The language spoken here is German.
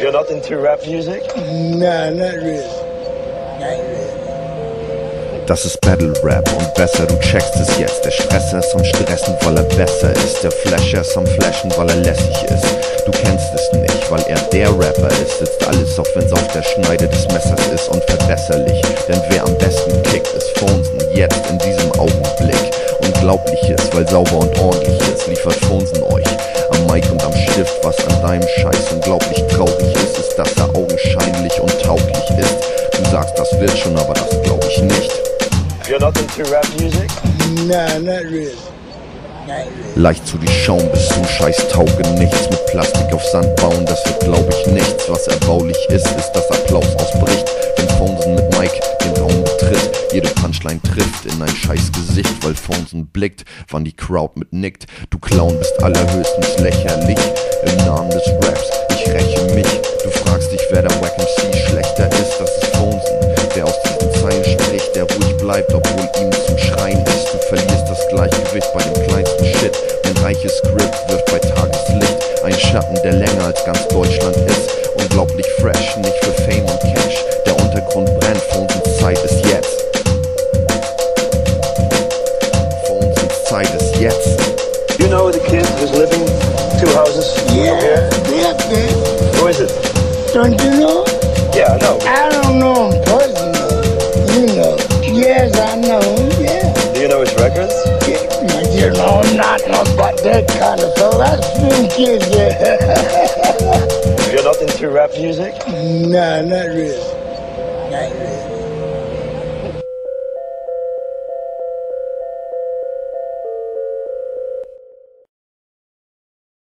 You're not into rap music? Nah, not really. Not really. Das ist Battle Rap und besser, du checkst es jetzt. Der Stresser ist am Stressen, weil er besser ist. Der Flasher ist am Flashen, weil er lässig ist. Du kennst es nicht, weil er der Rapper ist. Sitzt alles auf, wenn's auf der Schneide des Messers ist und verbesserlich. Denn wer am besten kickt, ist Fonsen. Jetzt in diesem Augenblick. Unglaubliches, weil sauber und ordentlich ist, liefert Fonsen euch. Mic und am Stift, was an deinem Scheiß unglaublich traurig ist, ist, dass er augenscheinlich und tauglich ist. Du sagst, das wird schon, aber das glaub ich nicht. You're not into rap music? Nah, not really. Not really. Leicht zu die Schaum bis zum Scheiß tauge nichts Mit Plastik auf Sand bauen, das wird glaub ich nichts Was erbaulich ist, ist, dass Applaus ausbricht Jede Punchline trifft in ein scheiß Gesicht Weil Fonsen blickt, wann die Crowd mitnickt Du Clown bist allerhöchstens lächerlich Im Namen des Raps, ich räche mich. Du fragst dich, wer der Wack MC schlechter ist. Das ist Fonsen, der aus diesen Zeilen spricht Der ruhig bleibt, obwohl ihm zum Schreien ist. Du verlierst das Gleichgewicht bei dem kleinsten Shit. Mein reiches Skript wirft bei Tageslicht. Ein Schatten, der länger als ganz Deutschland ist. Unglaublich fresh, nicht für Fame und Cash Zeit You know the kid who's living two houses Yeah, here? yeah, yeah. Who is it? Don't you know? Yeah, I know. I don't know him personally. You know. Yes, I know him, yeah. Do you know his records? yeah. You know, not about that kind of them kids, yeah. You're not into rap music? nah, not really. Not really.